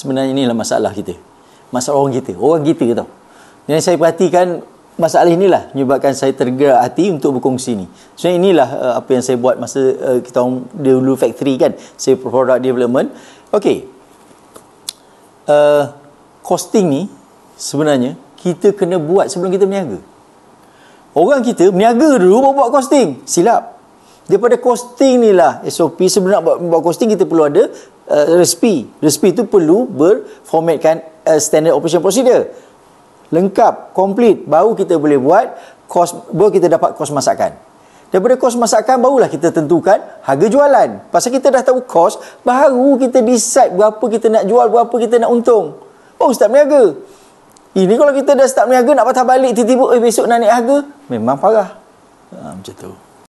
Sebenarnya inilah masalah kita. Masalah orang kita. Orang kita tau. Yang saya perhatikan masalah inilah menyebabkan saya tergerak hati untuk berkongsi ni. Sebenarnya inilah uh, apa yang saya buat masa uh, kita orang dulu factory kan. Saya product development. Okey. Uh, costing ni sebenarnya kita kena buat sebelum kita berniaga. Orang kita berniaga dulu baru buat costing. Silap. Daripada costing ni lah SOP sebelum nak buat, buat costing kita perlu ada uh, resipi. Resipi tu perlu berformatkan uh, standard operation procedure lengkap, komplit baru kita boleh buat kos baru kita dapat kos masakan. Daripada kos masakan barulah kita tentukan harga jualan. Pasal kita dah tahu kos, baru kita decide berapa kita nak jual, berapa kita nak untung. Oh, start berniaga. Ini kalau kita dah start berniaga nak patah balik tiba-tiba eh besok nak naik harga, memang parah. Ha, macam tu.